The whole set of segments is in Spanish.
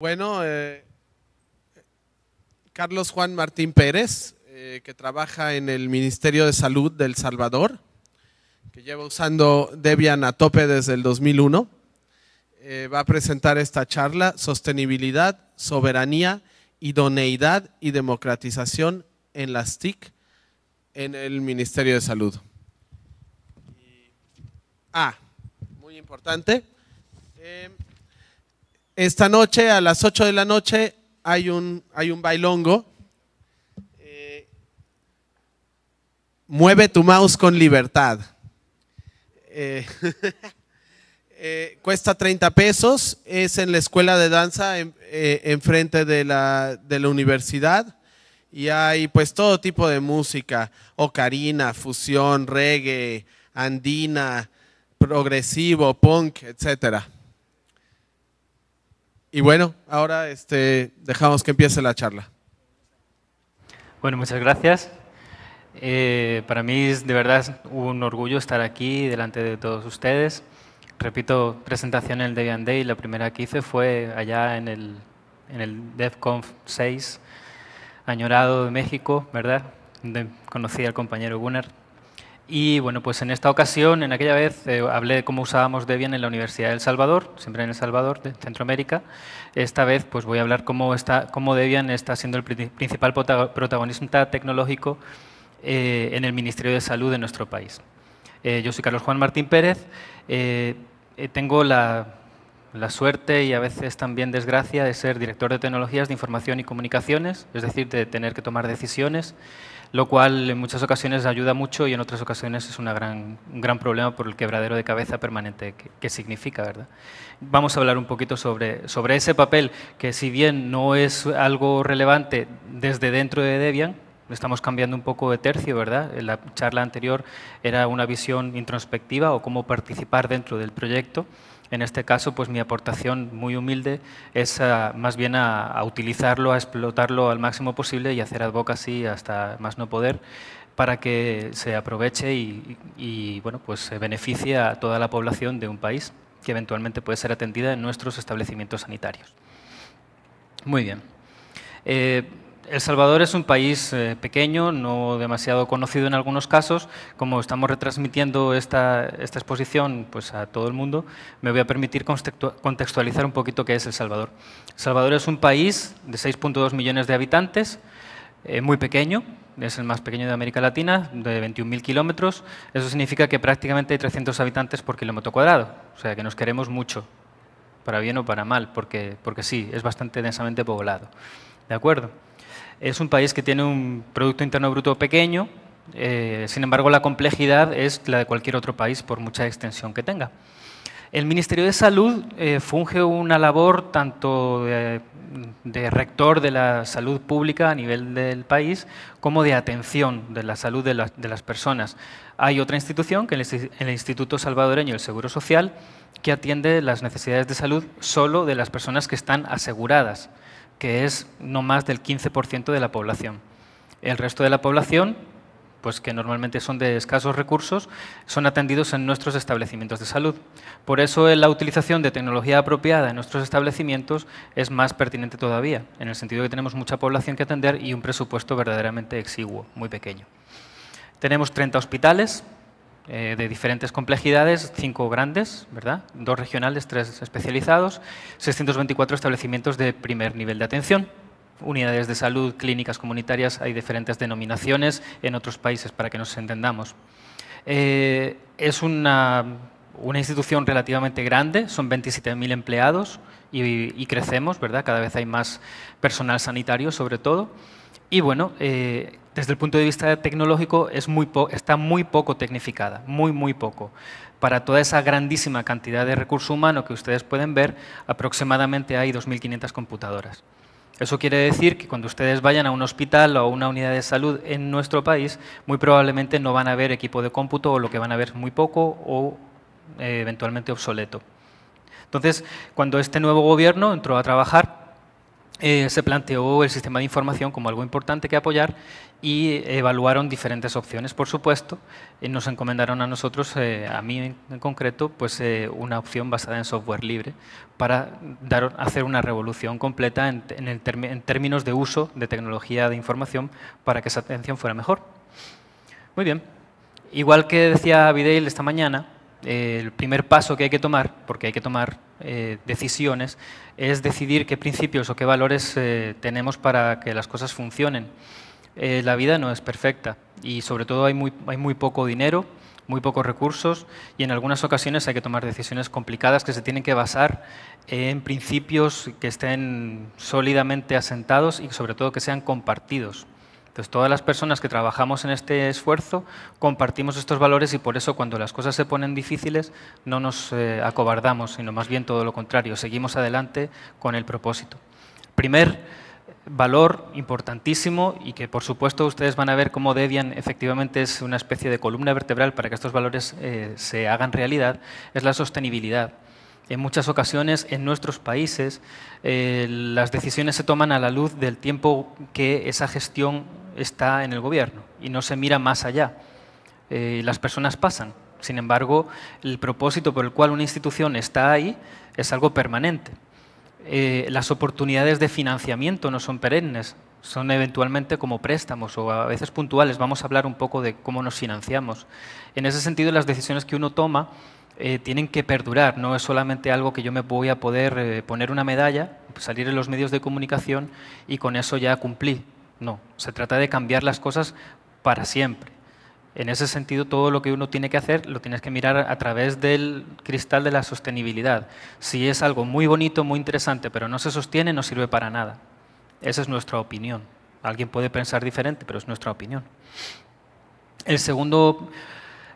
Bueno, eh, Carlos Juan Martín Pérez, eh, que trabaja en el Ministerio de Salud del Salvador, que lleva usando Debian a tope desde el 2001, eh, va a presentar esta charla, Sostenibilidad, Soberanía, Idoneidad y Democratización en las TIC en el Ministerio de Salud. Ah, muy importante. Esta noche, a las 8 de la noche, hay un, hay un bailongo. Eh, mueve tu mouse con libertad. Eh, eh, cuesta 30 pesos, es en la escuela de danza enfrente en de, la, de la universidad y hay pues todo tipo de música, ocarina, fusión, reggae, andina, progresivo, punk, etcétera. Y bueno, ahora este, dejamos que empiece la charla. Bueno, muchas gracias. Eh, para mí es de verdad un orgullo estar aquí delante de todos ustedes. Repito, presentación en el Debian Day, la primera que hice fue allá en el, en el DevConf 6, añorado de México, ¿verdad? Donde conocí al compañero Gunnar. Y bueno, pues en esta ocasión, en aquella vez, eh, hablé de cómo usábamos Debian en la Universidad de El Salvador, siempre en El Salvador, de Centroamérica. Esta vez pues voy a hablar cómo, está, Debian está siendo el principal protagonista tecnológico eh, en el Ministerio de Salud de nuestro país. Eh, yo soy Carlos Juan Martín Pérez. tengo la, la suerte y a veces también desgracia de ser director de tecnologías de información y comunicaciones, es decir, de tener que tomar decisiones lo cual en muchas ocasiones ayuda mucho y en otras ocasiones es una gran, un gran problema por el quebradero de cabeza permanente que, significa. ¿verdad? Vamos a hablar un poquito sobre, sobre ese papel que si bien no es algo relevante desde dentro de Debian, estamos cambiando un poco de tercio, ¿verdad? En la charla anterior era una visión introspectiva o cómo participar dentro del proyecto. En este caso, pues mi aportación muy humilde es más bien a, utilizarlo, a explotarlo al máximo posible y hacer advocacy hasta más no poder para que se aproveche y, bueno, pues se beneficie a toda la población de un país que eventualmente puede ser atendida en nuestros establecimientos sanitarios. Muy bien. Eh, el Salvador es un país eh, pequeño, no demasiado conocido en algunos casos. Como estamos retransmitiendo esta, exposición pues, a todo el mundo, me voy a permitir contextualizar un poquito qué es El Salvador. El Salvador es un país de 6.2 millones de habitantes, eh, muy pequeño, es el más pequeño de América Latina, de 21.000 kilómetros. Eso significa que prácticamente hay 300 habitantes por kilómetro cuadrado, o sea que nos queremos mucho, para bien o para mal, porque, porque sí, es bastante densamente poblado. ¿De acuerdo? Es un país que tiene un Producto Interno Bruto pequeño, eh, sin embargo la complejidad es la de cualquier otro país por mucha extensión que tenga. El Ministerio de Salud eh, funge una labor tanto de, rector de la salud pública a nivel del país como de atención de la salud de, las personas. Hay otra institución, que es el Instituto Salvadoreño del Seguro Social, que atiende las necesidades de salud solo de las personas que están aseguradas que es no más del 15% de la población. El resto de la población, pues que normalmente son de escasos recursos, son atendidos en nuestros establecimientos de salud. Por eso la utilización de tecnología apropiada en nuestros establecimientos es más pertinente todavía, en el sentido de que tenemos mucha población que atender y un presupuesto verdaderamente exiguo, muy pequeño. Tenemos 30 hospitales, eh, de diferentes complejidades, cinco grandes, ¿verdad? dos regionales, tres especializados, 624 establecimientos de primer nivel de atención, unidades de salud, clínicas comunitarias, hay diferentes denominaciones en otros países para que nos entendamos. Eh, es una, una, institución relativamente grande, son 27.000 empleados y, crecemos, ¿verdad? cada vez hay más personal sanitario sobre todo. Y bueno, eh, desde el punto de vista tecnológico está muy poco tecnificada, muy, muy poco. Para toda esa grandísima cantidad de recurso humano que ustedes pueden ver, aproximadamente hay 2.500 computadoras. Eso quiere decir que cuando ustedes vayan a un hospital o a una unidad de salud en nuestro país, muy probablemente no van a ver equipo de cómputo o lo que van a ver es muy poco o eh, eventualmente obsoleto. Entonces, cuando este nuevo gobierno entró a trabajar, eh, se planteó el sistema de información como algo importante que apoyar y evaluaron diferentes opciones, por supuesto, y nos encomendaron a nosotros, eh, a mí en concreto, pues eh, una opción basada en software libre para hacer una revolución completa en, en términos de uso de tecnología de información para que esa atención fuera mejor. Muy bien. Igual que decía Abigail esta mañana, el primer paso que hay que tomar, porque hay que tomar eh, decisiones, es decidir qué principios o qué valores eh, tenemos para que las cosas funcionen. Eh, la vida no es perfecta y sobre todo hay muy, hay muy poco dinero, muy pocos recursos y en algunas ocasiones hay que tomar decisiones complicadas que se tienen que basar en principios que estén sólidamente asentados y sobre todo que sean compartidos. Entonces, todas las personas que trabajamos en este esfuerzo compartimos estos valores y por eso cuando las cosas se ponen difíciles no nos eh, acobardamos, sino más bien todo lo contrario, seguimos adelante con el propósito. Primer valor importantísimo y que por supuesto ustedes van a ver cómo Debian efectivamente es una especie de columna vertebral para que estos valores eh, se hagan realidad, es la sostenibilidad. En muchas ocasiones en nuestros países eh, las decisiones se toman a la luz del tiempo que esa gestión está en el gobierno y no se mira más allá. Eh, las personas pasan. Sin embargo, el propósito por el cual una institución está ahí es algo permanente. Eh, las oportunidades de financiamiento no son perennes, son eventualmente como préstamos o a veces puntuales. Vamos a hablar un poco de cómo nos financiamos. En ese sentido, las decisiones que uno toma eh, tienen que perdurar, no es solamente algo que yo me voy a poder poner una medalla, salir en los medios de comunicación y con eso ya cumplí. No, se trata de cambiar las cosas para siempre. En ese sentido, todo lo que uno tiene que hacer lo tienes que mirar a través del cristal de la sostenibilidad. Si es algo muy bonito, muy interesante, pero no se sostiene, no sirve para nada. Esa es nuestra opinión. Alguien puede pensar diferente, pero es nuestra opinión. El segundo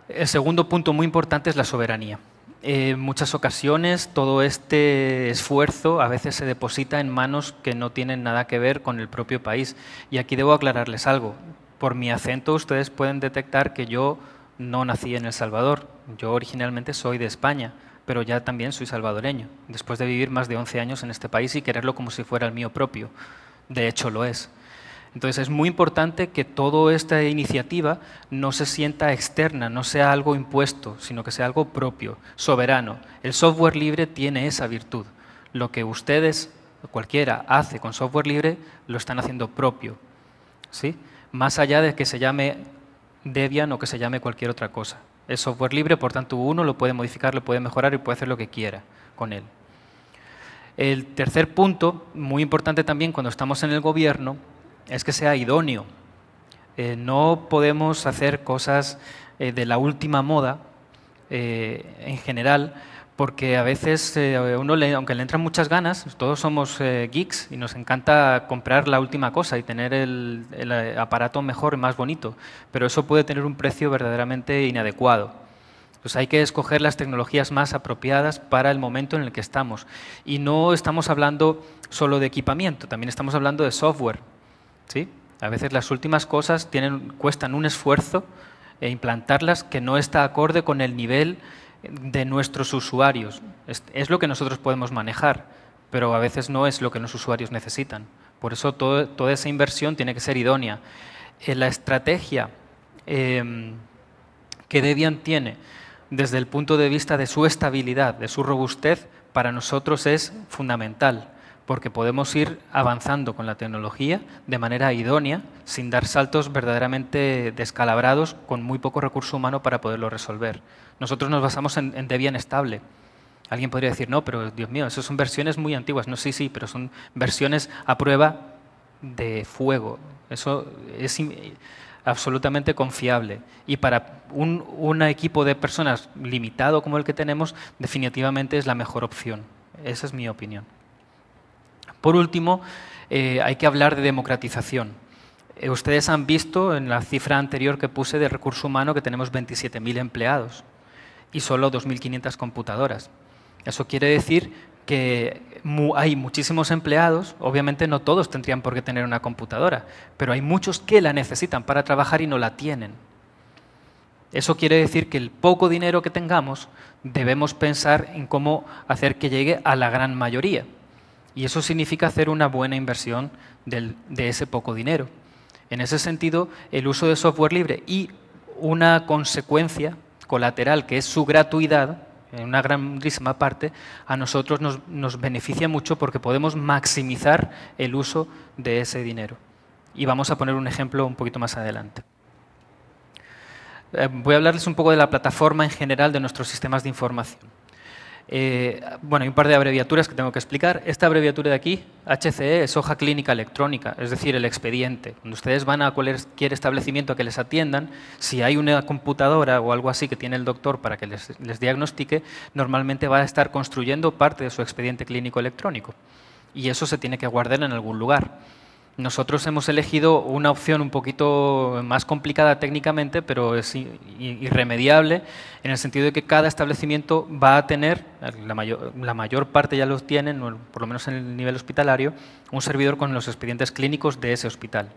el segundo punto muy importante es la soberanía. En muchas ocasiones todo este esfuerzo a veces se deposita en manos que no tienen nada que ver con el propio país. Y aquí debo aclararles algo. Por mi acento ustedes pueden detectar que yo no nací en El Salvador. Yo originalmente soy de España, pero ya también soy salvadoreño, después de vivir más de 11 años en este país y quererlo como si fuera el mío propio. De hecho lo es. Entonces es muy importante que toda esta iniciativa no se sienta externa, no sea algo impuesto, sino que sea algo propio, soberano. El software libre tiene esa virtud. Lo que ustedes, cualquiera, hace con software libre, lo están haciendo propio. ¿sí? Más allá de que se llame Debian o que se llame cualquier otra cosa. Es software libre, por tanto uno lo puede modificar, lo puede mejorar y puede hacer lo que quiera con él. El tercer punto, muy importante también cuando estamos en el gobierno, es que sea idóneo. Eh, no podemos hacer cosas eh, de la última moda eh, en general, porque a veces uno aunque le entran muchas ganas, todos somos geeks y nos encanta comprar la última cosa y tener el, el aparato mejor y más bonito, pero eso puede tener un precio verdaderamente inadecuado. Pues hay que escoger las tecnologías más apropiadas para el momento en el que estamos. Y no estamos hablando solo de equipamiento, también estamos hablando de software. ¿Sí? A veces las últimas cosas cuestan un esfuerzo e implantarlas que no está acorde con el nivel de nuestros usuarios. Es, lo que nosotros podemos manejar, pero a veces no es lo que los usuarios necesitan. Por eso toda esa inversión tiene que ser idónea. Eh, la estrategia em, que Debian tiene desde el punto de vista de su estabilidad, de su robustez, para nosotros es fundamental porque podemos ir avanzando con la tecnología de manera idónea, sin dar saltos verdaderamente descalabrados, con muy poco recurso humano para poderlo resolver. Nosotros nos basamos en, Debian estable. Alguien podría decir, no, pero Dios mío, eso son versiones muy antiguas. No, sí, sí, pero son versiones a prueba de fuego. Eso es absolutamente confiable. Y para un, un equipo de personas limitado como el que tenemos, definitivamente es la mejor opción. Esa es mi opinión. Por último, eh, hay que hablar de democratización. Eh, ustedes han visto en la cifra anterior que puse de recurso humano que tenemos 27.000 empleados y solo 2.500 computadoras. Eso quiere decir que hay muchísimos empleados, obviamente no todos tendrían por qué tener una computadora, pero hay muchos que la necesitan para trabajar y no la tienen. Eso quiere decir que el poco dinero que tengamos debemos pensar en cómo hacer que llegue a la gran mayoría. Y eso significa hacer una buena inversión de ese poco dinero. En ese sentido, el uso de software libre y una consecuencia colateral, que es su gratuidad, en una grandísima parte, a nosotros nos, beneficia mucho porque podemos maximizar el uso de ese dinero. Y vamos a poner un ejemplo un poquito más adelante. Eh, voy a hablarles un poco de la plataforma en general de nuestros sistemas de información. Eh, bueno, hay un par de abreviaturas que tengo que explicar. Esta abreviatura de aquí, HCE, es hoja clínica electrónica, es decir, el expediente. Cuando ustedes van a cualquier establecimiento a que les atiendan, si hay una computadora o algo así que tiene el doctor para que les, les diagnostique, normalmente va a estar construyendo parte de su expediente clínico electrónico. Y eso se tiene que guardar en algún lugar. Nosotros hemos elegido una opción un poquito más complicada técnicamente, pero es irremediable, en el sentido de que cada establecimiento va a tener, la mayor, la mayor parte ya los tienen, por lo menos en el nivel hospitalario, un servidor con los expedientes clínicos de ese hospital.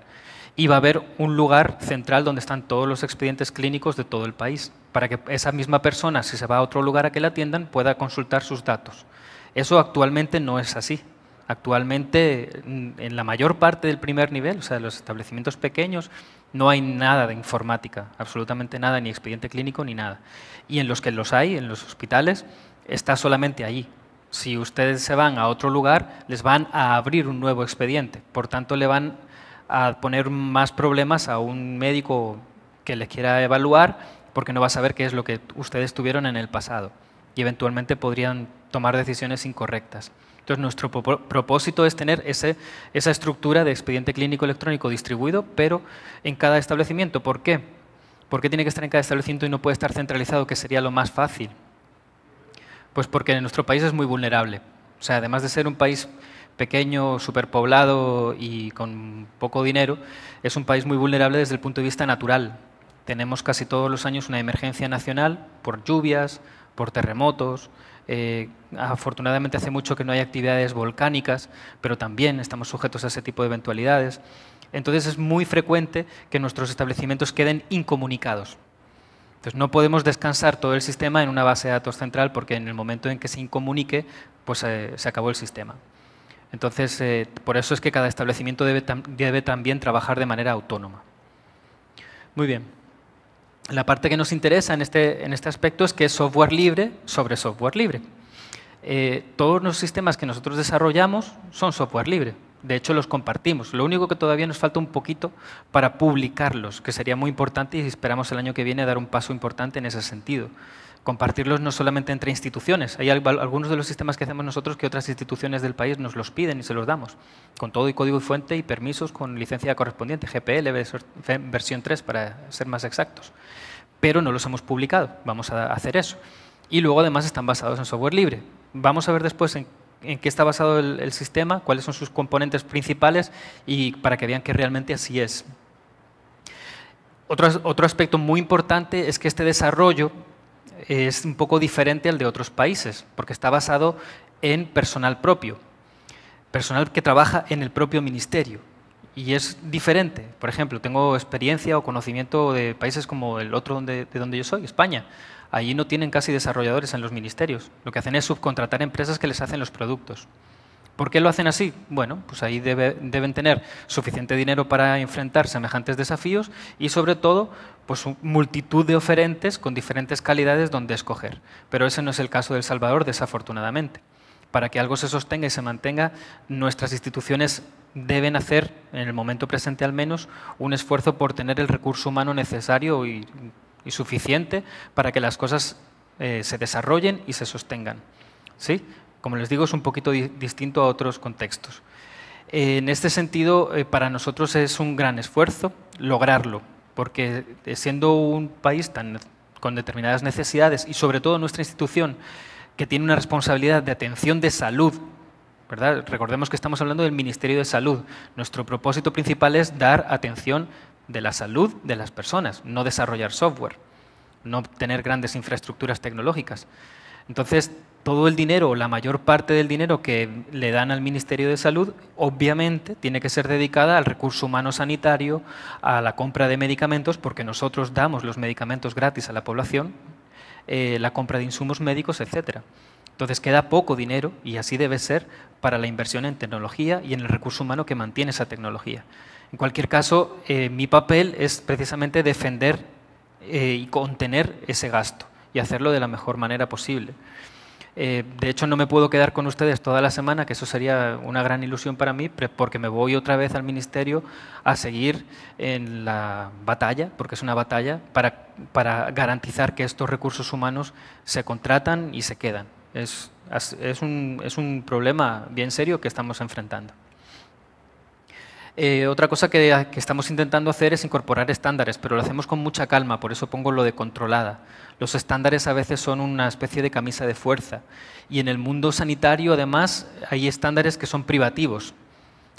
Y va a haber un lugar central donde están todos los expedientes clínicos de todo el país, para que esa misma persona, si se va a otro lugar a que la atiendan, pueda consultar sus datos. Eso actualmente no es así. Actualmente, en la mayor parte del primer nivel, o sea, los establecimientos pequeños, no hay nada de informática, absolutamente nada, ni expediente clínico ni nada. Y en los que los hay, en los hospitales, está solamente allí. Si ustedes se van a otro lugar, les van a abrir un nuevo expediente. Por tanto, le van a poner más problemas a un médico que les quiera evaluar porque no va a saber qué es lo que ustedes tuvieron en el pasado y eventualmente podrían tomar decisiones incorrectas. Entonces, nuestro propósito es tener ese, esa estructura de expediente clínico electrónico distribuido, pero en cada establecimiento. ¿Por qué? ¿Por qué tiene que estar en cada establecimiento y no puede estar centralizado, que sería lo más fácil? Pues porque nuestro país es muy vulnerable. O sea, además de ser un país pequeño, superpoblado y con poco dinero, es un país muy vulnerable desde el punto de vista natural. Tenemos casi todos los años una emergencia nacional por lluvias, por terremotos, eh, afortunadamente hace mucho que no hay actividades volcánicas, pero también estamos sujetos a ese tipo de eventualidades. Entonces es muy frecuente que nuestros establecimientos queden incomunicados. Entonces no podemos descansar todo el sistema en una base de datos central porque en el momento en que se incomunique, pues eh, se acabó el sistema. Entonces, eh, por eso es que cada establecimiento debe, debe también trabajar de manera autónoma. Muy bien la parte que nos interesa en este, en este aspecto es que es software libre sobre software libre. Eh, todos los sistemas que nosotros desarrollamos son software libre. De hecho, los compartimos. Lo único que todavía nos falta un poquito para publicarlos, que sería muy importante y esperamos el año que viene dar un paso importante en ese sentido compartirlos no solamente entre instituciones. Hay algunos de los sistemas que hacemos nosotros que otras instituciones del país nos los piden y se los damos, con todo y código y fuente y permisos con licencia correspondiente, GPL versión 3 para ser más exactos. Pero no los hemos publicado, vamos a hacer eso. Y luego además están basados en software libre. Vamos a ver después en, qué está basado el, el sistema, cuáles son sus componentes principales y para que vean que realmente así es. Otro, otro aspecto muy importante es que este desarrollo es un poco diferente al de otros países, porque está basado en personal propio, personal que trabaja en el propio ministerio. Y es diferente. Por ejemplo, tengo experiencia o conocimiento de países como el otro de donde yo soy, España. Allí no tienen casi desarrolladores en los ministerios. Lo que hacen es subcontratar empresas que les hacen los productos. ¿Por qué lo hacen así? Bueno, pues ahí deben tener suficiente dinero para enfrentar semejantes desafíos y sobre todo pues multitud de oferentes con diferentes calidades donde escoger. Pero ese no es el caso de El Salvador, desafortunadamente. Para que algo se sostenga y se mantenga, nuestras instituciones deben hacer, en el momento presente al menos, un esfuerzo por tener el recurso humano necesario y, suficiente para que las cosas eh, se desarrollen y se sostengan. ¿Sí? Como les digo, es un poquito distinto a otros contextos. En este sentido, eh, para nosotros es un gran esfuerzo lograrlo, porque eh, siendo un país con determinadas necesidades y sobre todo nuestra institución que tiene una responsabilidad de atención de salud, ¿verdad? recordemos que estamos hablando del Ministerio de Salud, nuestro propósito principal es dar atención de la salud de las personas, no desarrollar software, no tener grandes infraestructuras tecnológicas. Entonces, todo el dinero, la mayor parte del dinero que le dan al Ministerio de Salud, obviamente tiene que ser dedicada al recurso humano sanitario, a la compra de medicamentos, porque nosotros damos los medicamentos gratis a la población, eh, la compra de insumos médicos, etc. Entonces queda poco dinero, y así debe ser, para la inversión en tecnología y en el recurso humano que mantiene esa tecnología. En cualquier caso, eh, mi papel es precisamente defender eh, y contener ese gasto y hacerlo de la mejor manera posible. Eh, de hecho, no me puedo quedar con ustedes toda la semana, que eso sería una gran ilusión para mí, porque me voy otra vez al Ministerio a seguir en la batalla, porque es una batalla, para, para garantizar que estos recursos humanos se contratan y se quedan. Es, es, un, es un problema bien serio que estamos enfrentando. Eh, otra cosa que, que, estamos intentando hacer es incorporar estándares, pero lo hacemos con mucha calma, por eso pongo lo de controlada. Los estándares a veces son una especie de camisa de fuerza. Y en el mundo sanitario, además, hay estándares que son privativos,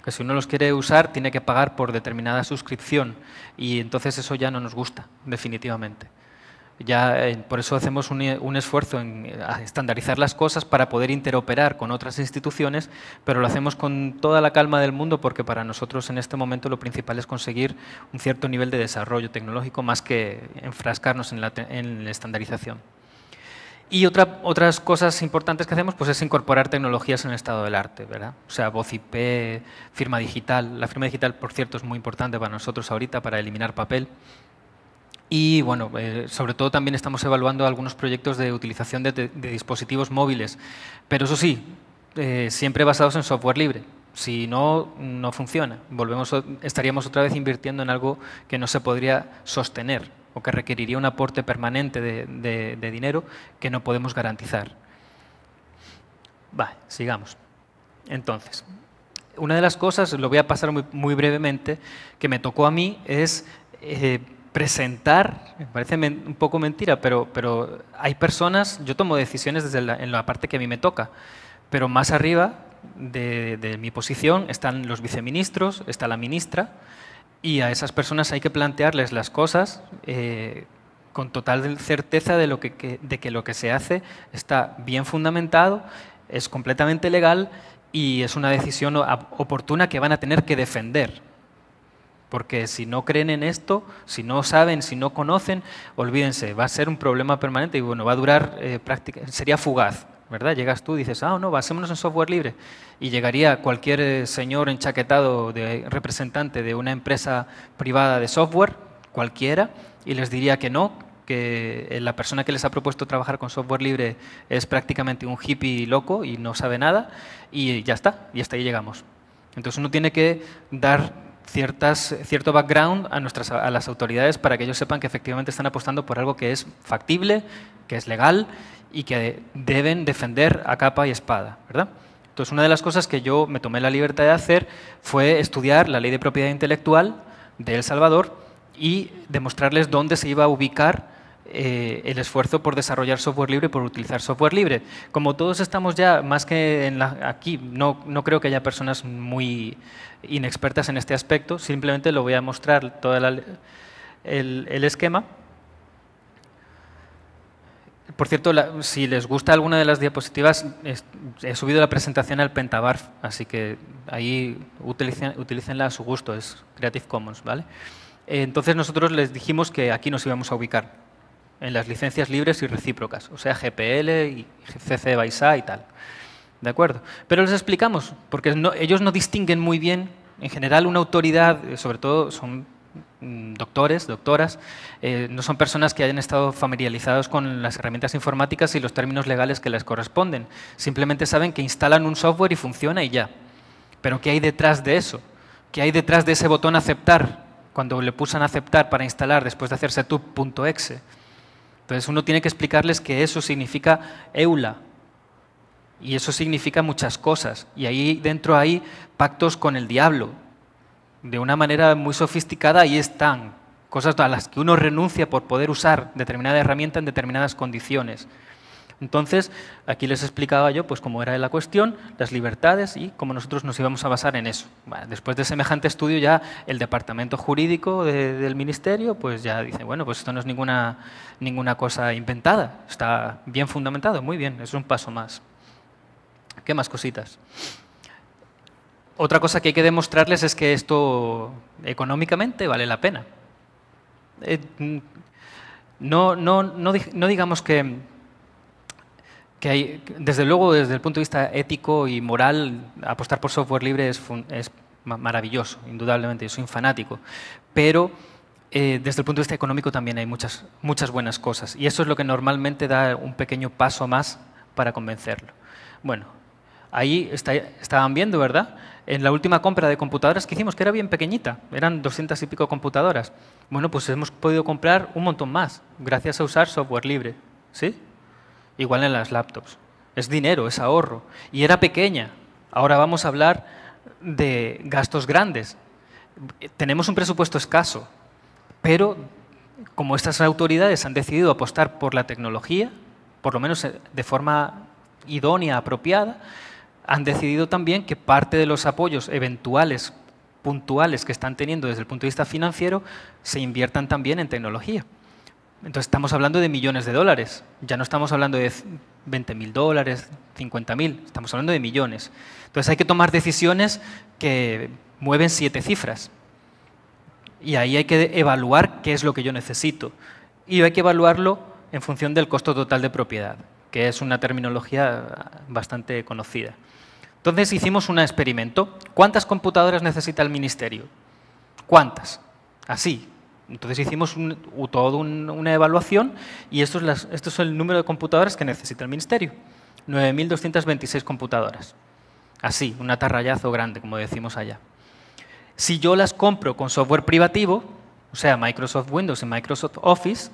que si uno los quiere usar tiene que pagar por determinada suscripción y entonces eso ya no nos gusta, definitivamente. Ya, eh, por eso hacemos un, esfuerzo en eh, estandarizar las cosas para poder interoperar con otras instituciones, pero lo hacemos con toda la calma del mundo porque para nosotros en este momento lo principal es conseguir un cierto nivel de desarrollo tecnológico más que enfrascarnos en la, estandarización. Y otra, otras cosas importantes que hacemos pues es incorporar tecnologías en el estado del arte, ¿verdad? O sea, voz IP, firma digital. La firma digital, por cierto, es muy importante para nosotros ahorita para eliminar papel. Y bueno, eh, sobre todo también estamos evaluando algunos proyectos de utilización de, dispositivos móviles, pero eso sí, eh, siempre basados en software libre. Si no, no funciona. Volvemos, estaríamos otra vez invirtiendo en algo que no se podría sostener o que requeriría un aporte permanente de, dinero que no podemos garantizar. Vale, sigamos. Entonces, una de las cosas, lo voy a pasar muy, brevemente, que me tocó a mí es eh, presentar, me parece un poco mentira, pero, pero hay personas, yo tomo decisiones desde en la parte que a mí me toca, pero más arriba de, mi posición están los viceministros, está la ministra, y a esas personas hay que plantearles las cosas eh, con total certeza de, lo que, de que lo que se hace está bien fundamentado, es completamente legal y es una decisión oportuna que van a tener que defender. Porque si no creen en esto, si no saben, si no conocen, olvídense, va a ser un problema permanente y bueno, va a durar eh, práctica, sería fugaz, ¿verdad? Llegas tú y dices, ah, no, basémonos en software libre. Y llegaría cualquier eh, señor enchaquetado de representante de una empresa privada de software, cualquiera, y les diría que no, que eh, la persona que les ha propuesto trabajar con software libre es prácticamente un hippie loco y no sabe nada, y ya está, y hasta ahí llegamos. Entonces uno tiene que dar ciertas, cierto background a, nuestras, a las autoridades para que ellos sepan que efectivamente están apostando por algo que es factible, que es legal y que deben defender a capa y espada. ¿verdad? Entonces, una de las cosas que yo me tomé la libertad de hacer fue estudiar la ley de propiedad intelectual de El Salvador y demostrarles dónde se iba a ubicar eh, el esfuerzo por desarrollar software libre y por utilizar software libre. Como todos estamos ya, más que en la, aquí, no, no, creo que haya personas muy inexpertas en este aspecto, simplemente lo voy a mostrar todo el, el, esquema. Por cierto, si les gusta alguna de las diapositivas, he subido la presentación al Pentabarf, así que ahí utilicen, utilicenla a su gusto, es Creative Commons. ¿vale? Entonces nosotros les dijimos que aquí nos íbamos a ubicar en las licencias libres y recíprocas, o sea, GPL y CC BY-SA y tal. ¿De acuerdo? Pero les explicamos, porque ellos no distinguen muy bien, en general una autoridad, eh, sobre todo son mm, doctores, doctoras, eh, no son personas que hayan estado familiarizados con las herramientas informáticas y los términos legales que les corresponden. Simplemente saben que instalan un software y funciona y ya. Pero ¿qué hay detrás de eso? ¿Qué hay detrás de ese botón aceptar? Cuando le pulsan aceptar para instalar después de hacer setup.exe. Entonces uno tiene que explicarles que eso significa EULA. Y eso significa muchas cosas. Y ahí dentro hay pactos con el diablo. De una manera muy sofisticada ahí están. Cosas a las que uno renuncia por poder usar determinada herramienta en determinadas condiciones. Entonces, aquí les explicaba yo pues cómo era la cuestión, las libertades y cómo nosotros nos íbamos a basar en eso. después de semejante estudio ya el departamento jurídico del ministerio pues ya dice, bueno, pues esto no es ninguna, ninguna cosa inventada, está bien fundamentado, muy bien, es un paso más. ¿Qué más cositas? Otra cosa que hay que demostrarles es que esto económicamente vale la pena. Eh, no, no, no digamos que que hay, desde luego, desde el punto de vista ético y moral, apostar por software libre es, es maravilloso, indudablemente, yo soy un fanático, pero eh, desde el punto de vista económico también hay muchas, muchas buenas cosas y eso es lo que normalmente da un pequeño paso más para convencerlo. Bueno, ahí estaban viendo, ¿verdad? En la última compra de computadoras que hicimos, que era bien pequeñita, eran 200 y pico computadoras. Bueno, pues hemos podido comprar un montón más gracias a usar software libre, ¿sí? Igual en las laptops. Es dinero, es ahorro. Y era pequeña. Ahora vamos a hablar de gastos grandes. Tenemos un presupuesto escaso, pero como estas autoridades han decidido apostar por la tecnología, por lo menos eh, de forma idónea, apropiada, han decidido también que parte de los apoyos eventuales, puntuales que están teniendo desde el punto de vista financiero, se inviertan también en tecnología. Entonces estamos hablando de millones de dólares, ya no estamos hablando de 20 mil dólares, 50 mil, estamos hablando de millones. Entonces hay que tomar decisiones que mueven siete cifras. Y ahí hay que evaluar qué es lo que yo necesito. Y hay que evaluarlo en función del costo total de propiedad, que es una terminología bastante conocida. Entonces hicimos un experimento. ¿Cuántas computadoras necesita el ministerio? ¿Cuántas? Así. Entonces hicimos toda una evaluación y esto es, esto es el número de computadoras que necesita el ministerio. 9.226 computadoras. Así, un atarrayazo grande, como decimos allá. Si yo las compro con software privativo, o sea, Microsoft Windows y Microsoft Office,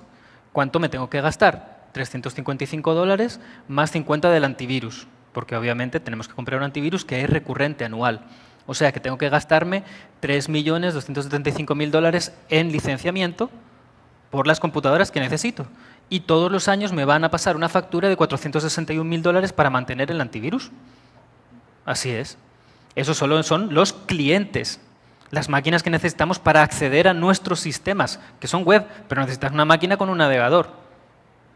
¿cuánto me tengo que gastar? 355 dólares más 50 del antivirus, porque obviamente tenemos que comprar un antivirus que es recurrente anual. O sea que tengo que gastarme 3.275.000 dólares en licenciamiento por las computadoras que necesito. Y todos los años me van a pasar una factura de 461.000 dólares para mantener el antivirus. Así es. Eso solo son los clientes, las máquinas que necesitamos para acceder a nuestros sistemas, que son web, pero necesitas una máquina con un navegador,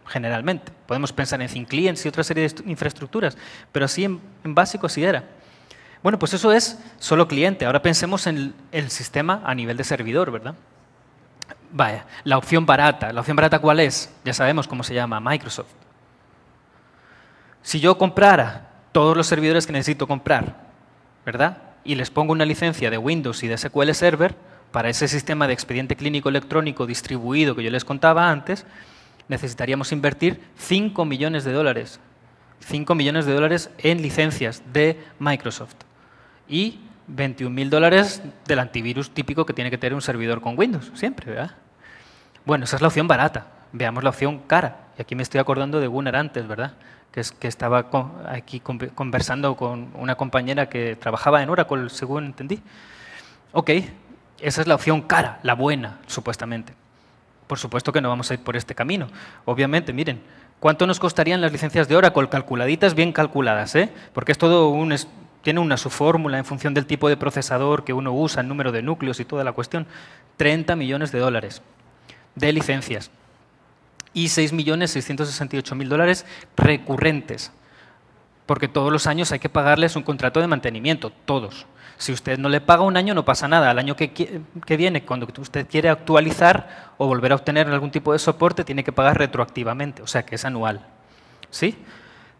generalmente. Podemos pensar en Thin Clients y otra serie de infraestructuras, pero así en, básico sí era. Bueno, pues eso es solo cliente. Ahora pensemos en el sistema a nivel de servidor, ¿verdad? Vaya, la opción barata. ¿La opción barata cuál es? Ya sabemos cómo se llama, Microsoft. Si yo comprara todos los servidores que necesito comprar, ¿verdad? Y les pongo una licencia de Windows y de SQL Server para ese sistema de expediente clínico electrónico distribuido que yo les contaba antes, necesitaríamos invertir 5 millones de dólares. 5 millones de dólares en licencias de Microsoft. Y 21 mil dólares del antivirus típico que tiene que tener un servidor con Windows, siempre, ¿verdad? Bueno, esa es la opción barata. Veamos la opción cara. Y aquí me estoy acordando de Gunnar antes, ¿verdad? que, estaba aquí conversando con una compañera que trabajaba en Oracle, según entendí. Ok, esa es la opción cara, la buena, supuestamente. Por supuesto que no vamos a ir por este camino. Obviamente, miren, ¿cuánto nos costarían las licencias de Oracle calculaditas, bien calculadas? ¿eh? Porque es todo un, tiene una su fórmula en función del tipo de procesador que uno usa, el número de núcleos y toda la cuestión. 30 millones de dólares de licencias y 6.668.000 dólares recurrentes, porque todos los años hay que pagarles un contrato de mantenimiento, todos. Si usted no le paga un año, no pasa nada. Al año que, que, viene, cuando usted quiere actualizar o volver a obtener algún tipo de soporte, tiene que pagar retroactivamente, o sea que es anual. ¿Sí?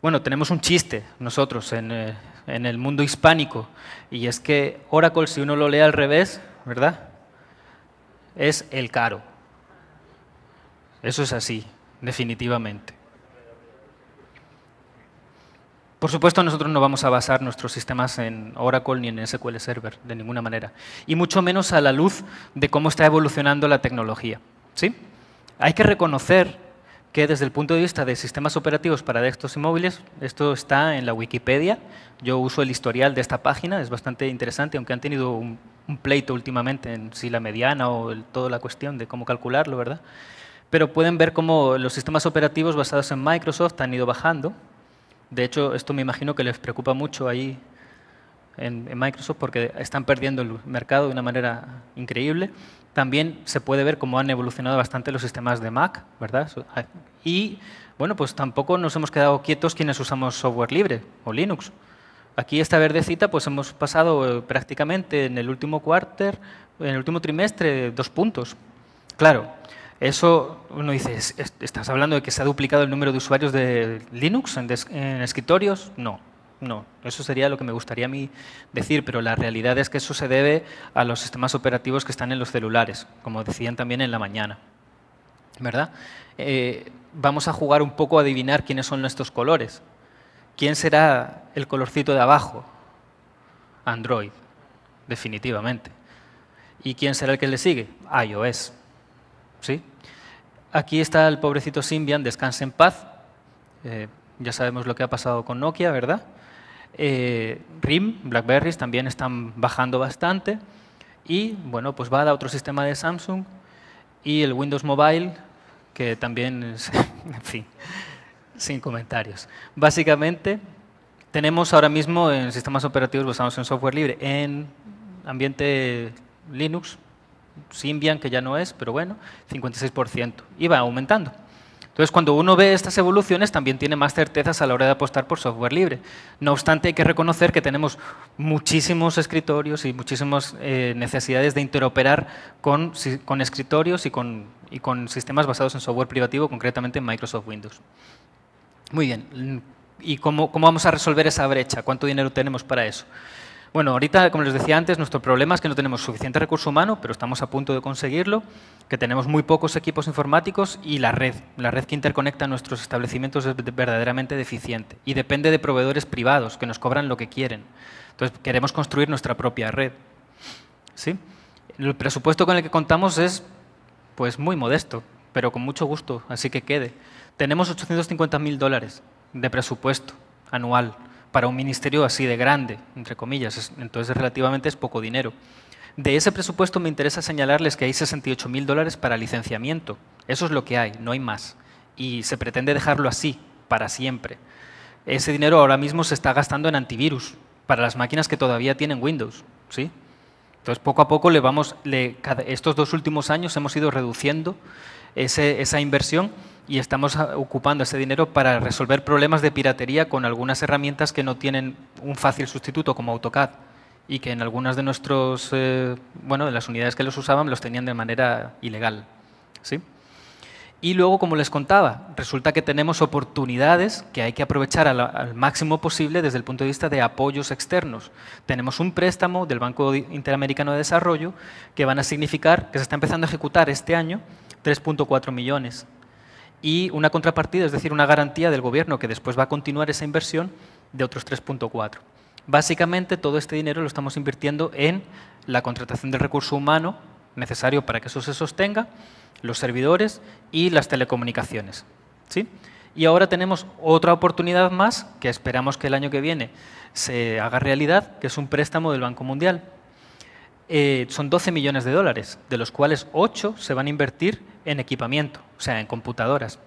Bueno, tenemos un chiste nosotros en, eh, en el mundo hispánico, y es que Oracle, si uno lo lee al revés, ¿verdad? Es el caro. Eso es así, definitivamente. Por supuesto, nosotros no vamos a basar nuestros sistemas en Oracle ni en SQL Server, de ninguna manera. Y mucho menos a la luz de cómo está evolucionando la tecnología. ¿sí? Hay que reconocer que desde el punto de vista de sistemas operativos para desktop y móviles, esto está en la Wikipedia. Yo uso el historial de esta página, es bastante interesante, aunque han tenido un, pleito últimamente en si la mediana o toda la cuestión de cómo calcularlo, ¿verdad? pero pueden ver cómo los sistemas operativos basados en Microsoft han ido bajando. De hecho, esto me imagino que les preocupa mucho ahí en, Microsoft porque están perdiendo el mercado de una manera increíble. También se puede ver cómo han evolucionado bastante los sistemas de Mac, ¿verdad? Ah, y bueno, pues tampoco nos hemos quedado quietos quienes usamos software libre o Linux. Aquí esta verdecita, pues hemos pasado eh, prácticamente en el último cuarter, en el último trimestre, dos puntos. Claro, Eso uno dice, ¿estás hablando de que se ha duplicado el número de usuarios de Linux en, escritorios? No, no, eso sería lo que me gustaría a mí decir, pero la realidad es que eso se debe a los sistemas operativos que están en los celulares, como decían también en la mañana. ¿Verdad? Eh, vamos a jugar un poco a adivinar quiénes son estos colores. ¿Quién será el colorcito de abajo? Android, definitivamente. ¿Y quién será el que le sigue? iOS. ¿Sí? Aquí está el pobrecito Symbian, descanse en paz. Eh, ya sabemos lo que ha pasado con Nokia, ¿verdad? Eh, RIM, Blackberries también están bajando bastante. Y bueno, pues va a otro sistema de Samsung y el Windows Mobile, que también es, en fin, sin comentarios. Básicamente, tenemos ahora mismo en sistemas operativos basados en software libre, en ambiente Linux, Symbian, que ya no es, pero bueno, 56%. Y va aumentando. Entonces, cuando uno ve estas evoluciones, también tiene más certezas a la hora de apostar por software libre. No obstante, hay que reconocer que tenemos muchísimos escritorios y muchísimas eh, necesidades de interoperar con, escritorios y con, sistemas basados en software privativo, concretamente en Microsoft Windows. Muy bien. ¿Y cómo vamos a resolver esa brecha? ¿Cuánto dinero tenemos para eso? Bueno, ahorita, como les decía antes, nuestro problema es que no tenemos suficiente recurso humano, pero estamos a punto de conseguirlo, que tenemos muy pocos equipos informáticos y la red, la red que interconecta nuestros establecimientos es verdaderamente deficiente y depende de proveedores privados que nos cobran lo que quieren. Entonces, queremos construir nuestra propia red. ¿Sí? El presupuesto con el que contamos es pues muy modesto, pero con mucho gusto, así que quede. Tenemos 850.000 dólares de presupuesto anual para un ministerio así de grande, entre comillas, entonces relativamente es poco dinero. De ese presupuesto me interesa señalarles que hay 68 mil dólares para licenciamiento. Eso es lo que hay, no hay más. Y se pretende dejarlo así, para siempre. Ese dinero ahora mismo se está gastando en antivirus, para las máquinas que todavía tienen Windows. ¿sí? Entonces, poco a poco, le vamos, estos dos últimos años hemos ido reduciendo esa inversión y estamos ocupando ese dinero para resolver problemas de piratería con algunas herramientas que no tienen un fácil sustituto como AutoCAD y que en algunas de nuestros, eh, bueno, de las unidades que los usaban los tenían de manera ilegal. ¿sí? Y luego, como les contaba, resulta que tenemos oportunidades que hay que aprovechar al, máximo posible desde el punto de vista de apoyos externos. Tenemos un préstamo del Banco Interamericano de Desarrollo que van a significar que se está empezando a ejecutar este año 3.4 millones y una contrapartida, es decir, una garantía del gobierno que después va a continuar esa inversión de otros 3.4. Básicamente todo este dinero lo estamos invirtiendo en la contratación del recurso humano necesario para que eso se sostenga, los servidores y las telecomunicaciones. ¿sí? Y ahora tenemos otra oportunidad más que esperamos que el año que viene se haga realidad, que es un préstamo del Banco Mundial. Eh, son 12 millones de dólares, de los cuales 8 se van a invertir en equipamiento, o sea, en computadoras.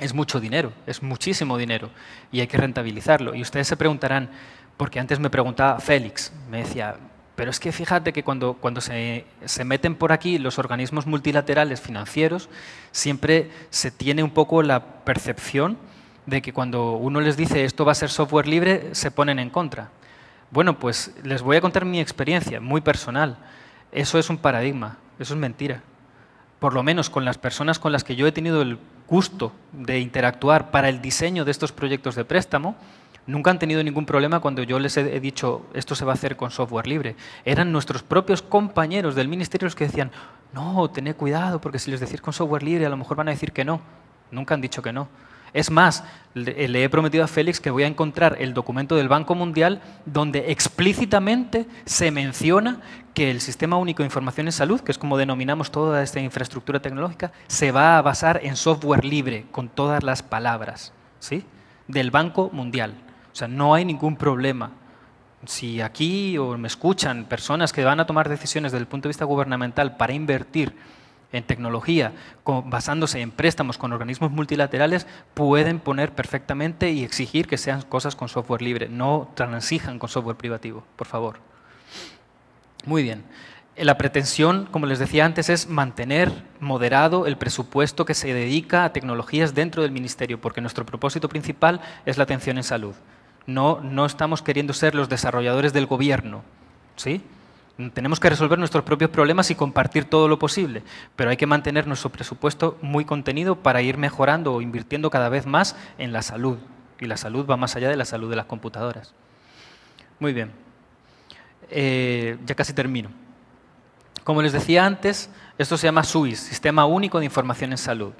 Es mucho dinero, es muchísimo dinero y hay que rentabilizarlo. Y ustedes se preguntarán, porque antes me preguntaba Félix, me decía, pero es que fíjate que cuando, cuando se, se, meten por aquí los organismos multilaterales financieros, siempre se tiene un poco la percepción de que cuando uno les dice esto va a ser software libre, se ponen en contra. Bueno, pues les voy a contar mi experiencia, muy personal. Eso es un paradigma, eso es mentira por lo menos con las personas con las que yo he tenido el gusto de interactuar para el diseño de estos proyectos de préstamo, nunca han tenido ningún problema cuando yo les he dicho esto se va a hacer con software libre. Eran nuestros propios compañeros del ministerio los que decían, no, tened cuidado porque si les decís con software libre a lo mejor van a decir que no. Nunca han dicho que no. Es más, le, he prometido a Félix que voy a encontrar el documento del Banco Mundial donde explícitamente se menciona que el Sistema Único de Información en Salud, que es como denominamos toda esta infraestructura tecnológica, se va a basar en software libre, con todas las palabras, ¿sí? del Banco Mundial. O sea, no hay ningún problema. Si aquí o me escuchan personas que van a tomar decisiones desde el punto de vista gubernamental para invertir en tecnología, basándose en préstamos con organismos multilaterales, pueden poner perfectamente y exigir que sean cosas con software libre. No transijan con software privativo, por favor. Muy bien. La pretensión, como les decía antes, es mantener moderado el presupuesto que se dedica a tecnologías dentro del Ministerio, porque nuestro propósito principal es la atención en salud. No, no estamos queriendo ser los desarrolladores del gobierno, ¿sí? Tenemos que resolver nuestros propios problemas y compartir todo lo posible, pero hay que mantener nuestro presupuesto muy contenido para ir mejorando o invirtiendo cada vez más en la salud. Y la salud va más allá de la salud de las computadoras. Muy bien. Eh, ya casi termino. Como les decía antes, esto se llama SUIS, Sistema Único de Información en Salud.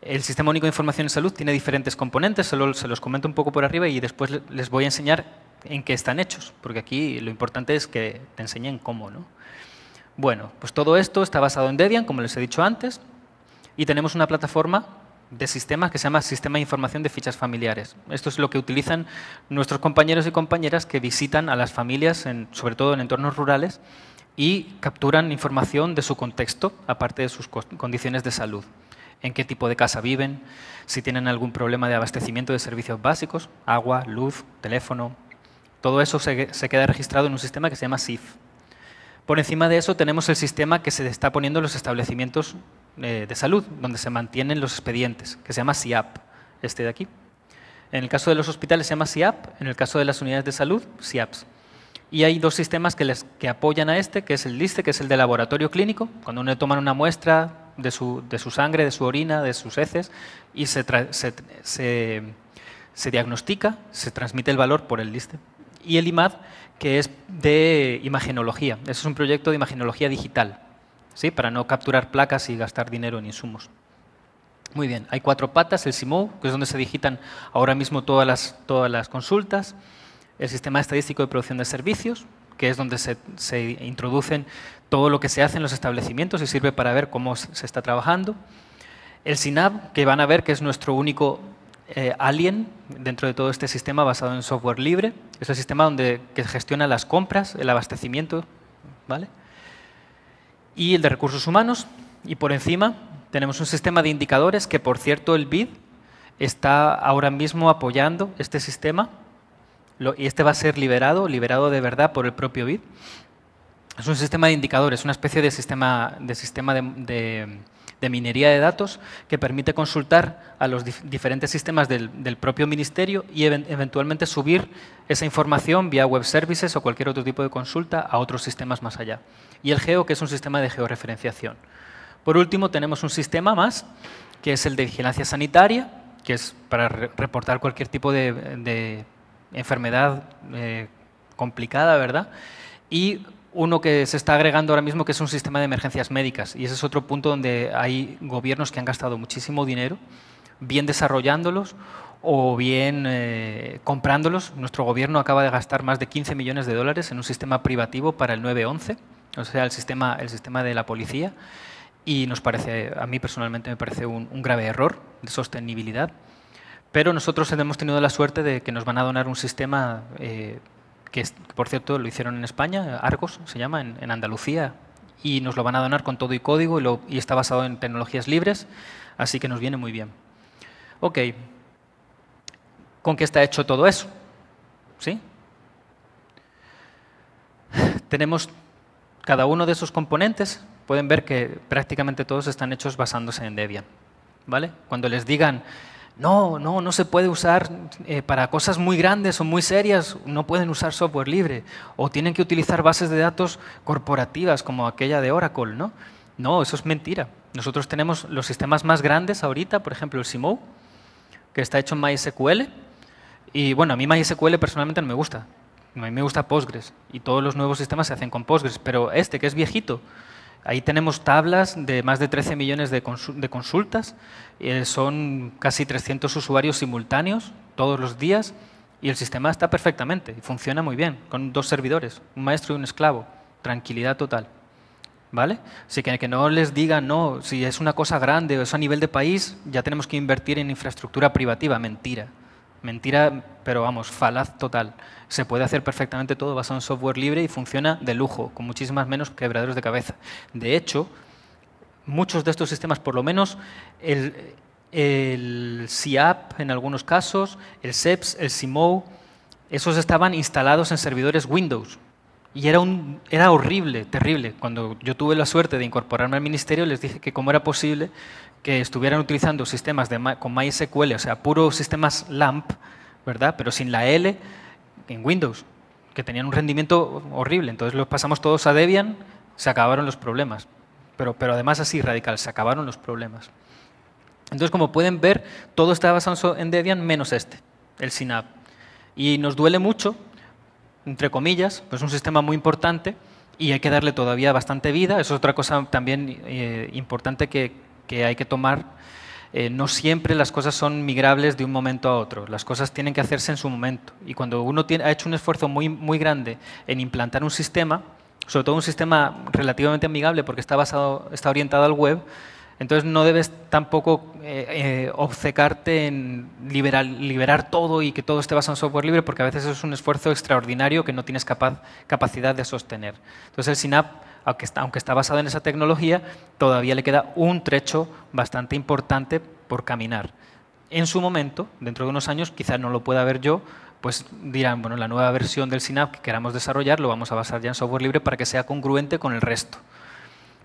El Sistema Único de Información en Salud tiene diferentes componentes, se los comento un poco por arriba y después les voy a enseñar en qué están hechos, porque aquí lo importante es que te enseñen cómo. ¿no? Bueno, pues todo esto está basado en Debian, como les he dicho antes, y tenemos una plataforma de sistemas que se llama Sistema de Información de Fichas Familiares. Esto es lo que utilizan nuestros compañeros y compañeras que visitan a las familias, sobre todo en entornos rurales, y capturan información de su contexto, aparte de sus condiciones de salud. En qué tipo de casa viven, si tienen algún problema de abastecimiento de servicios básicos, agua, luz, teléfono, todo eso se, queda registrado en un sistema que se llama SIF. Por encima de eso tenemos el sistema que se está poniendo en los establecimientos eh, de salud, donde se mantienen los expedientes, que se llama SIAP, este de aquí. En el caso de los hospitales se llama SIAP, en el caso de las unidades de salud, SIAPS. Y hay dos sistemas que, les, que apoyan a este, que es el LISTE, que es el de laboratorio clínico, cuando uno toman una muestra de su, de su, sangre, de su orina, de sus heces, y se, se, se diagnostica, se transmite el valor por el LISTE y el IMAD, que es de imagenología. Ese es un proyecto de imagenología digital, ¿sí? para no capturar placas y gastar dinero en insumos. Muy bien, hay cuatro patas, el SIMO, que es donde se digitan ahora mismo todas las, todas las consultas, el Sistema Estadístico de Producción de Servicios, que es donde se, se, introducen todo lo que se hace en los establecimientos y sirve para ver cómo se está trabajando. El SINAB, que van a ver que es nuestro único eh, Alien dentro de todo este sistema basado en software libre. Es el sistema donde, que gestiona las compras, el abastecimiento, ¿vale? Y el de recursos humanos. Y por encima tenemos un sistema de indicadores que, por cierto, el BID está ahora mismo apoyando este sistema. y este va a ser liberado, liberado de verdad por el propio BID. Es un sistema de indicadores, una especie de sistema de, sistema de de minería de datos que permite consultar a los diferentes sistemas del, propio ministerio y eventualmente subir esa información vía web services o cualquier otro tipo de consulta a otros sistemas más allá. Y el GEO, que es un sistema de georreferenciación. Por último, tenemos un sistema más, que es el de vigilancia sanitaria, que es para reportar cualquier tipo de, enfermedad eh, complicada, ¿verdad? Y uno que se está agregando ahora mismo, que es un sistema de emergencias médicas. Y ese es otro punto donde hay gobiernos que han gastado muchísimo dinero, bien desarrollándolos o bien eh, comprándolos. Nuestro gobierno acaba de gastar más de 15 millones de dólares en un sistema privativo para el 911, o sea, el sistema, el sistema de la policía. Y nos parece, a mí personalmente me parece un, grave error de sostenibilidad. Pero nosotros hemos tenido la suerte de que nos van a donar un sistema eh, que por cierto lo hicieron en España, Argos se llama, en, Andalucía, y nos lo van a donar con todo y código y, está basado en tecnologías libres, así que nos viene muy bien. Ok, ¿con qué está hecho todo eso? ¿Sí? Tenemos cada uno de esos componentes, pueden ver que prácticamente todos están hechos basándose en Debian. ¿vale? Cuando les digan no, no, no se puede usar eh, para cosas muy grandes o muy serias, no pueden usar software libre o tienen que utilizar bases de datos corporativas como aquella de Oracle, ¿no? No, eso es mentira. Nosotros tenemos los sistemas más grandes ahorita, por ejemplo el SIMO, que está hecho en MySQL y bueno, a mí MySQL personalmente no me gusta. A mí me gusta Postgres y todos los nuevos sistemas se hacen con Postgres, pero este que es viejito, Ahí tenemos tablas de más de 13 millones de, consultas, eh, son casi 300 usuarios simultáneos todos los días y el sistema está perfectamente y funciona muy bien, con dos servidores, un maestro y un esclavo, tranquilidad total. ¿Vale? Así que que no les digan, no, si es una cosa grande o es a nivel de país, ya tenemos que invertir en infraestructura privativa, mentira. Mentira, pero vamos, falaz total. Se puede hacer perfectamente todo basado en software libre y funciona de lujo, con muchísimas menos quebraderos de cabeza. De hecho, muchos de estos sistemas, por lo menos el, el SIAP en algunos casos, el SEPS, el SIMO, esos estaban instalados en servidores Windows. Y era, un, era horrible, terrible. Cuando yo tuve la suerte de incorporarme al ministerio, les dije que cómo era posible que estuvieran utilizando sistemas de, con MySQL, o sea, puros sistemas LAMP, ¿verdad? Pero sin la L en Windows. que tenían un rendimiento horrible. Entonces los pasamos todos a Debian, se acabaron los problemas. Pero, pero además así radical, se acabaron los problemas. Entonces, como pueden ver, todo está basado en Debian menos este, el Synapse. Y nos duele mucho, entre comillas, pues es un sistema muy importante y hay que darle todavía bastante vida. Eso es otra cosa también eh, importante que, que, hay que tomar. Eh, no siempre las cosas son migrables de un momento a otro. Las cosas tienen que hacerse en su momento. Y cuando uno tiene, ha hecho un esfuerzo muy, muy grande en implantar un sistema, sobre todo un sistema relativamente amigable porque está, basado, está orientado al web, entonces no debes tampoco eh, eh, obcecarte en liberar, liberar, todo y que todo esté basado en software libre, porque a veces es un esfuerzo extraordinario que no tienes capaz, capacidad de sostener. Entonces el SYNAP, aunque está, aunque está basado en esa tecnología, todavía le queda un trecho bastante importante por caminar. En su momento, dentro de unos años, quizás no lo pueda ver yo, pues dirán, bueno, la nueva versión del SYNAP que queramos desarrollar lo vamos a basar ya en software libre para que sea congruente con el resto.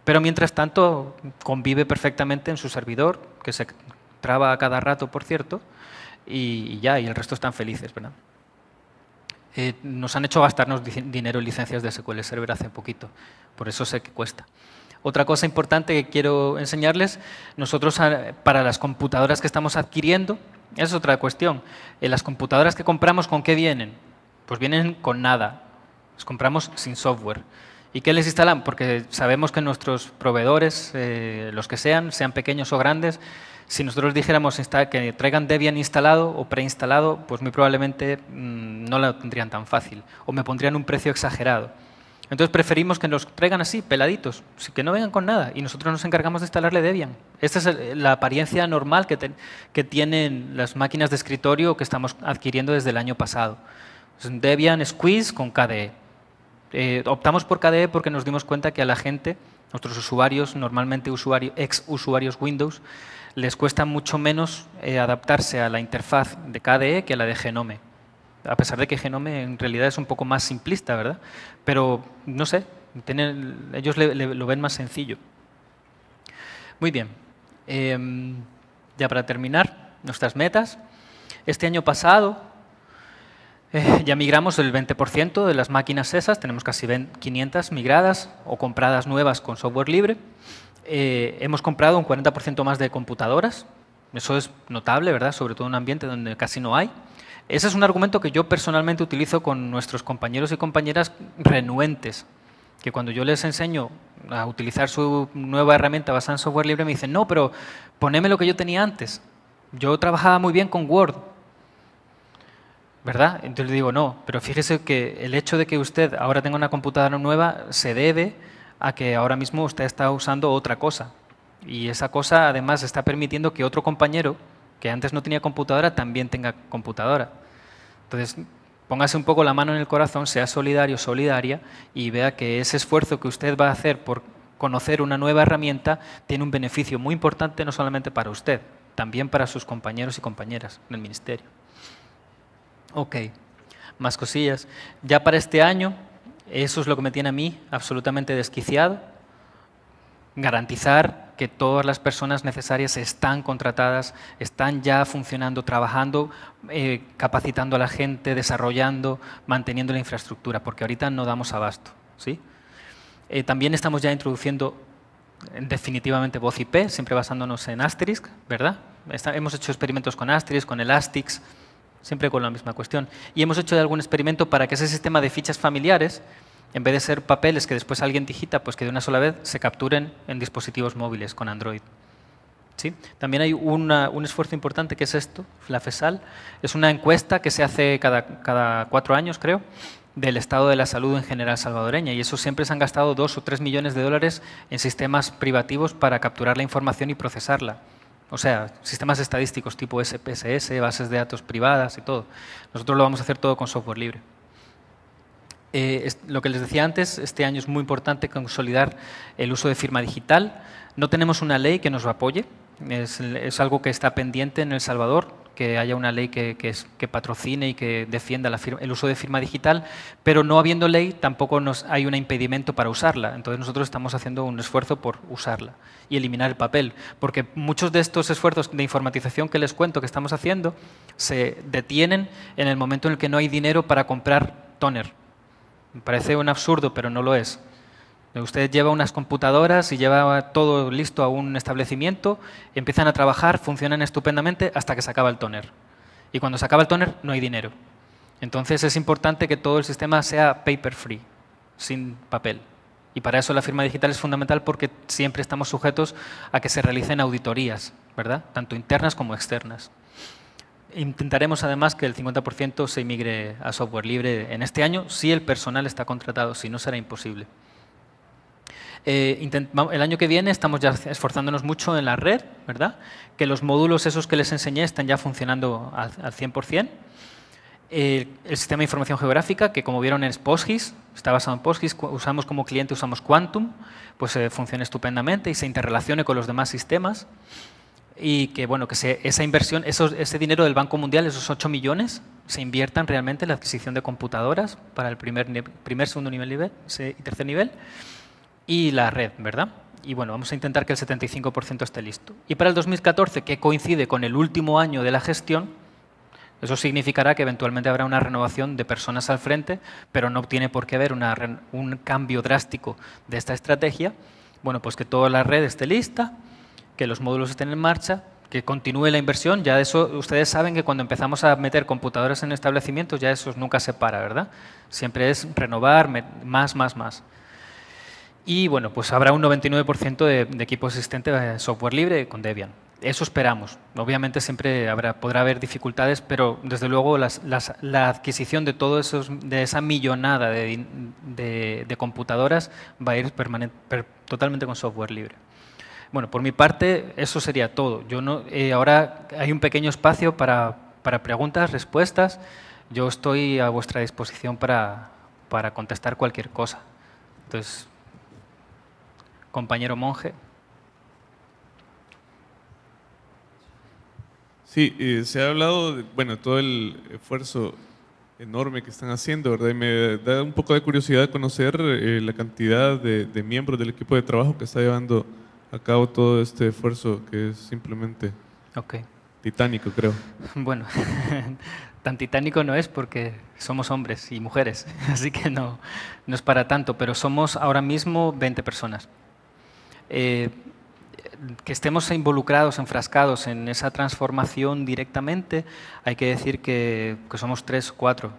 Pero mientras tanto convive perfectamente en su servidor, que se traba a cada rato, por cierto, y, ya, y el resto están felices. ¿verdad? Eh, nos han hecho gastarnos dinero en licencias de SQL Server hace poquito, por eso sé que cuesta. Otra cosa importante que quiero enseñarles, nosotros ah, para las computadoras que estamos adquiriendo, es otra cuestión, eh, las computadoras que compramos, ¿con qué vienen? Pues vienen con nada, las compramos sin software. ¿Y qué les instalan? Porque sabemos que nuestros proveedores, eh, los que sean, sean pequeños o grandes, si nosotros dijéramos que traigan Debian instalado o preinstalado, pues muy probablemente mm, no lo tendrían tan fácil o me pondrían un precio exagerado. Entonces preferimos que nos traigan así, peladitos, que no vengan con nada y nosotros nos encargamos de instalarle Debian. Esta es la apariencia normal que, tienen las máquinas de escritorio que estamos adquiriendo desde el año pasado. Debian Squeeze con KDE. Eh, optamos por KDE porque nos dimos cuenta que a la gente, nuestros usuarios, normalmente ex usuarios Windows, les cuesta mucho menos eh, adaptarse a la interfaz de KDE que a la de Genome. A pesar de que Genome en realidad es un poco más simplista, ¿verdad? Pero no sé, ellos lo ven más sencillo. Muy bien. Em, ya para terminar, nuestras metas. Este año pasado eh, ya migramos el 20% de las máquinas esas, tenemos casi 500 migradas o compradas nuevas con software libre. Eh, hemos comprado un 40% más de computadoras, eso es notable, ¿verdad? Sobre todo en un ambiente donde casi no hay. Ese es un argumento que yo personalmente utilizo con nuestros compañeros y compañeras renuentes, que cuando yo les enseño a utilizar su nueva herramienta basada en software libre me dicen, no, pero poneme lo que yo tenía antes. Yo trabajaba muy bien con Word, ¿verdad? Entonces le digo, no, pero fíjese que el hecho de que usted ahora tenga una computadora nueva se debe a que ahora mismo usted está usando otra cosa. Y esa cosa además está permitiendo que otro compañero que antes no tenía computadora también tenga computadora. Entonces, póngase un poco la mano en el corazón, sea solidario, solidaria, y vea que ese esfuerzo que usted va a hacer por conocer una nueva herramienta tiene un beneficio muy importante no solamente para usted, también para sus compañeros y compañeras en el ministerio. Ok, más cosillas. Ya para este año, eso es lo que me tiene a mí absolutamente desquiciado. Garantizar que todas las personas necesarias están contratadas, están ya funcionando, trabajando, eh, capacitando a la gente, desarrollando, manteniendo la infraestructura, porque ahorita no damos abasto. ¿sí? Eh, también estamos ya introduciendo definitivamente voz IP, siempre basándonos en Asterisk, ¿verdad? hemos hecho experimentos con Asterisk, con Elastix, siempre con la misma cuestión. Y hemos hecho algún experimento para que ese sistema de fichas familiares, en vez de ser papeles que después alguien digita, pues que de una sola vez se capturen en dispositivos móviles con Android. ¿Sí? También hay un esfuerzo importante que es esto, la FESAL. Es una encuesta que se hace cada, cada cuatro años, creo, del estado de la salud en general salvadoreña. Y eso siempre se han gastado dos o tres millones de dólares en sistemas privativos para capturar la información y procesarla. O sea, sistemas estadísticos tipo SPSS, bases de datos privadas y todo. Nosotros lo vamos a hacer todo con software libre. Eh, lo que les decía antes, este año es muy importante consolidar el uso de firma digital. No tenemos una ley que nos lo apoye, es, es algo que está pendiente en El Salvador que haya una ley que, patrocine y que defienda el uso de firma digital, pero no habiendo ley tampoco nos, hay un impedimento para usarla. Entonces nosotros estamos haciendo un esfuerzo por usarla y eliminar el papel, porque muchos de estos esfuerzos de informatización que les cuento que estamos haciendo se detienen en el momento en el que no hay dinero para comprar toner Me parece un absurdo, pero no lo es. Usted lleva unas computadoras y lleva todo listo a un establecimiento, empiezan a trabajar, funcionan estupendamente hasta que se acaba el toner. Y cuando se acaba el toner no hay dinero. Entonces es importante que todo el sistema sea paper free, sin papel. Y para eso la firma digital es fundamental porque siempre estamos sujetos a que se realicen auditorías, ¿verdad? Tanto internas como externas. Intentaremos además que el 50% se inmigre a software libre en este año si el personal está contratado, si no será imposible. Eh, el año que viene estamos ya esforzándonos mucho en la red, ¿verdad? Que los módulos esos que les enseñé estén ya funcionando al, 100%. el sistema de información geográfica, que como vieron es PostGIS, está basado en PostGIS, usamos como cliente, usamos Quantum, pues eh, funciona estupendamente y se interrelacione con los demás sistemas. Y que, bueno, que esa inversión, ese dinero del Banco Mundial, esos 8 millones, se inviertan realmente en la adquisición de computadoras para el primer, primer segundo nivel, nivel y tercer nivel y la red, ¿verdad? Y bueno, vamos a intentar que el 75% esté listo. Y para el 2014, que coincide con el último año de la gestión, eso significará que eventualmente habrá una renovación de personas al frente, pero no tiene por qué haber un cambio drástico de esta estrategia. Bueno, pues que toda la red esté lista, que los módulos estén en marcha, que continúe la inversión. Ya eso, ustedes saben que cuando empezamos a meter computadoras en establecimientos, ya eso nunca se para, ¿verdad? Siempre es renovar, más, más, más. Y bueno, pues habrá un 99% de, de, equipo existente de software libre con Debian. Eso esperamos. Obviamente siempre habrá, podrá haber dificultades, pero desde luego la adquisición de todo esos, de esa millonada de, computadoras va a ir totalmente con software libre. Bueno, por mi parte, eso sería todo. Yo no, eh, ahora hay un pequeño espacio para, para, preguntas, respuestas. Yo estoy a vuestra disposición para, para contestar cualquier cosa. Entonces, compañero monje. Sí, eh, se ha hablado de bueno, todo el esfuerzo enorme que están haciendo, ¿verdad? Y me da un poco de curiosidad conocer eh, la cantidad de, miembros del equipo de trabajo que está llevando a cabo todo este esfuerzo que es simplemente titánico, creo. Bueno, tan titánico no es porque somos hombres y mujeres, así que no, no es para tanto, pero somos ahora mismo 20 personas. Eh, que estemos involucrados, enfrascados en esa transformación directamente, hay que decir que, somos tres, cuatro.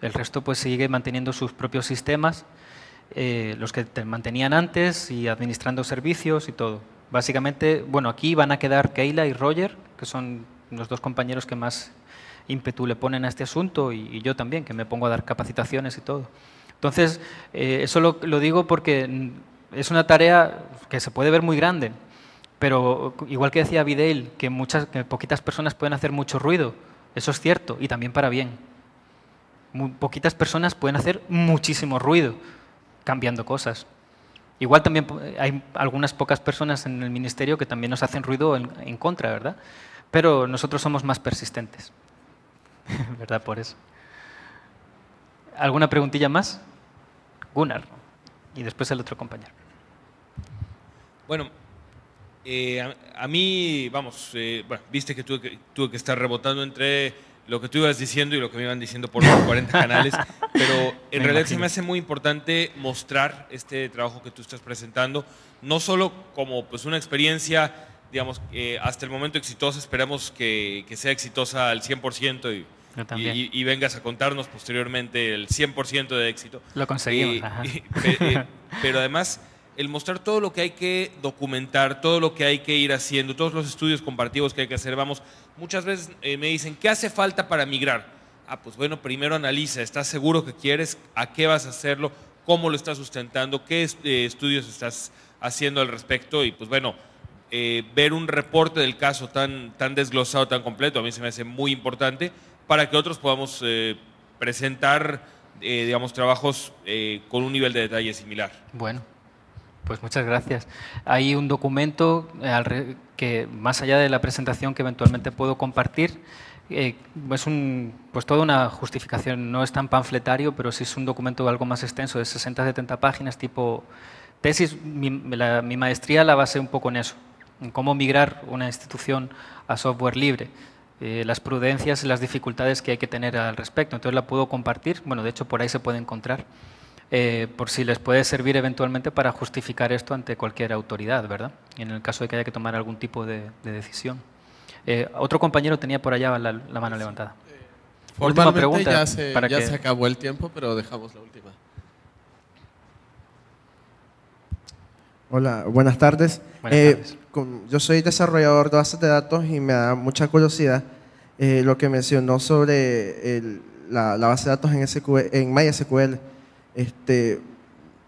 El resto pues sigue manteniendo sus propios sistemas, eh, los que mantenían antes y administrando servicios y todo. Básicamente, bueno, aquí van a quedar Keila y Roger, que son los dos compañeros que más ímpetu le ponen a este asunto y, yo también, que me pongo a dar capacitaciones y todo. Entonces, eh, eso lo digo porque es una tarea que se puede ver muy grande, pero igual que decía Vidal, que, muchas, poquitas personas pueden hacer mucho ruido, eso es cierto, y también para bien. Muy, poquitas personas pueden hacer muchísimo ruido cambiando cosas. Igual también hay algunas pocas personas en el ministerio que también nos hacen ruido en, en contra, ¿verdad? Pero nosotros somos más persistentes, ¿verdad? Por eso. ¿Alguna preguntilla más? Gunnar. Y después el otro compañero. Bueno, eh, a, mí, vamos, eh, bueno, viste que tuve, que tuve que estar rebotando entre lo que tú ibas diciendo y lo que me iban diciendo por los 40 canales, pero en realidad se me hace muy importante mostrar este trabajo que tú estás presentando, no solo como pues una experiencia, digamos, hasta el momento exitosa, esperamos que, que sea exitosa al 100% y, y, vengas a contarnos posteriormente el 100% de éxito. Lo conseguimos. Eh, pero además el mostrar todo lo que hay que documentar, todo lo que hay que ir haciendo, todos los estudios comparativos que hay que hacer. Vamos, muchas veces eh, me dicen, ¿qué hace falta para migrar? Ah, pues bueno, primero analiza, ¿estás seguro que quieres? ¿A qué vas a hacerlo? ¿Cómo lo estás sustentando? ¿Qué eh, estudios estás haciendo al respecto? Y pues bueno, eh, ver un reporte del caso tan, tan desglosado, tan completo, a mí se me hace muy importante para que otros podamos presentar, digamos, trabajos con un nivel de detalle similar. Bueno, pues muchas gracias. Hay un documento eh, que, más allá de la presentación que eventualmente puedo compartir, eh, es pues toda una justificación. No es tan panfletario, pero sí es un documento algo más extenso, de 60-70 páginas, tipo tesis. Mi, maestría la base un poco en eso, en cómo migrar una institución a software libre. Eh, las prudencias y las dificultades que hay que tener al respecto. Entonces la puedo compartir, bueno, de hecho por ahí se puede encontrar. Eh, por si les puede servir eventualmente para justificar esto ante cualquier autoridad, ¿verdad? En el caso de que haya que tomar algún tipo de, decisión. Eh, otro compañero tenía por allá la, mano levantada. última pregunta. Ya, se, para ya se acabó el tiempo, pero dejamos la última. Hola, buenas tardes. Eh, yo soy desarrollador de bases de datos y me da mucha curiosidad lo que mencionó sobre la, base de datos en, SQL, en MySQL. Este,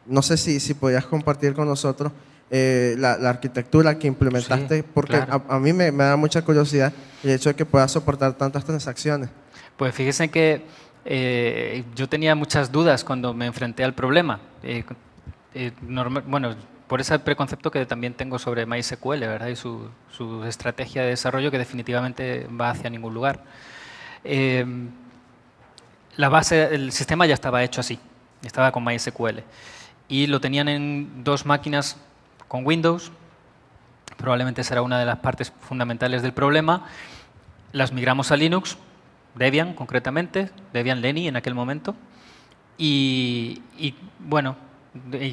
no sé si, si podías compartir con nosotros eh, la, arquitectura que implementaste, porque a, mí me, da mucha curiosidad el hecho de que pueda soportar tantas transacciones. Pues fíjense que eh, yo tenía muchas dudas cuando me enfrenté al problema. Eh, bueno, por ese preconcepto que también tengo sobre MySQL, ¿verdad? Y su, su estrategia de desarrollo que definitivamente va hacia ningún lugar. la base, el sistema ya estaba hecho así estaba con MySQL. Y lo tenían en dos máquinas con Windows, probablemente será una de las partes fundamentales del problema. Las migramos a Linux, Debian concretamente, Debian Lenny en aquel momento. Y, bueno,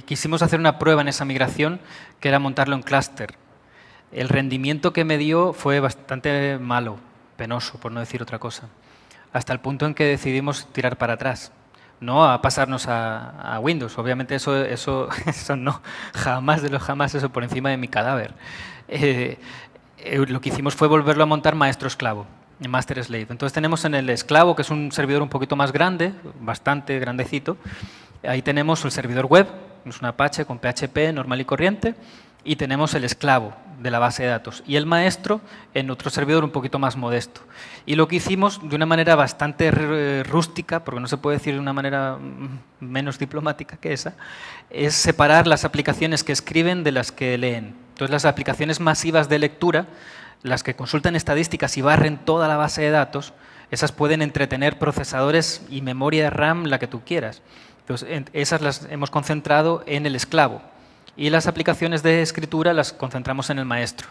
quisimos hacer una prueba en esa migración que era montarlo en cluster. El rendimiento que me dio fue bastante malo, penoso, por no decir otra cosa, hasta el punto en que decidimos tirar para atrás no a pasarnos a, Windows. Obviamente eso, eso, eso no, jamás de los jamás, eso por encima de mi cadáver. Eh, eh, lo que hicimos fue volverlo a montar maestro esclavo, master slave. Entonces tenemos en el esclavo, que es un servidor un poquito más grande, bastante grandecito, ahí tenemos el servidor web, es un Apache con PHP normal y corriente, y tenemos el esclavo de la base de datos y el maestro en otro servidor un poquito más modesto. Y lo que hicimos de una manera bastante rústica, porque no se puede decir de una manera mm, menos diplomática que esa, es separar las aplicaciones que escriben de las que leen. Entonces las aplicaciones masivas de lectura, las que consultan estadísticas y barren toda la base de datos, esas pueden entretener procesadores y memoria de RAM, la que tú quieras. Entonces, esas las hemos concentrado en el esclavo y las aplicaciones de escritura las concentramos en el maestro.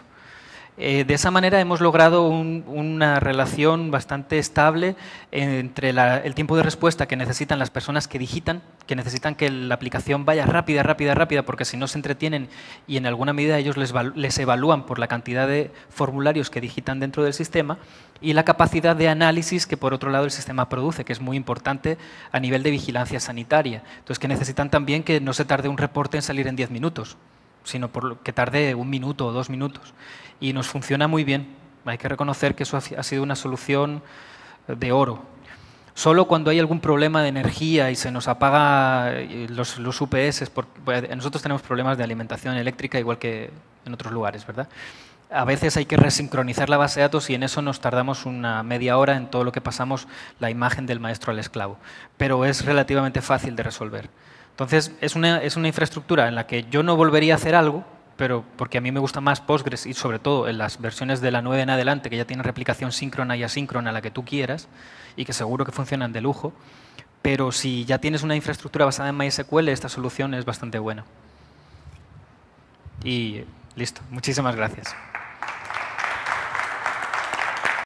Eh, de esa manera hemos logrado una relación bastante estable entre el tiempo de respuesta que necesitan las personas que digitan, que necesitan que la aplicación vaya rápida, rápida, rápida, porque si no se entretienen y en alguna medida ellos les, les evalúan por la cantidad de formularios que digitan dentro del sistema, y la capacidad de análisis que por otro lado el sistema produce, que es muy importante a nivel de vigilancia sanitaria. Entonces, que necesitan también que no se tarde un reporte en salir en 10 minutos, sino por que tarde un minuto o dos minutos y nos funciona muy bien. Hay que reconocer que eso ha sido una solución de oro. Solo cuando hay algún problema de energía y se nos apaga eh, los, UPS, porque nosotros tenemos problemas de alimentación eléctrica igual que en otros lugares, ¿verdad? A veces hay que resincronizar la base de datos y en eso nos tardamos una media hora en todo lo que pasamos la imagen del maestro al esclavo. Pero es relativamente fácil de resolver. Entonces, es una, es una infraestructura en la que yo no volvería a hacer algo, pero porque a mí me gusta más Postgres y sobre todo en las versiones de la 9 en adelante, que ya tiene replicación síncrona y asíncrona, la que tú quieras, y que seguro que funcionan de lujo. Pero si ya tienes una infraestructura basada en MySQL, esta solución es bastante buena. Y listo. Muchísimas gracias.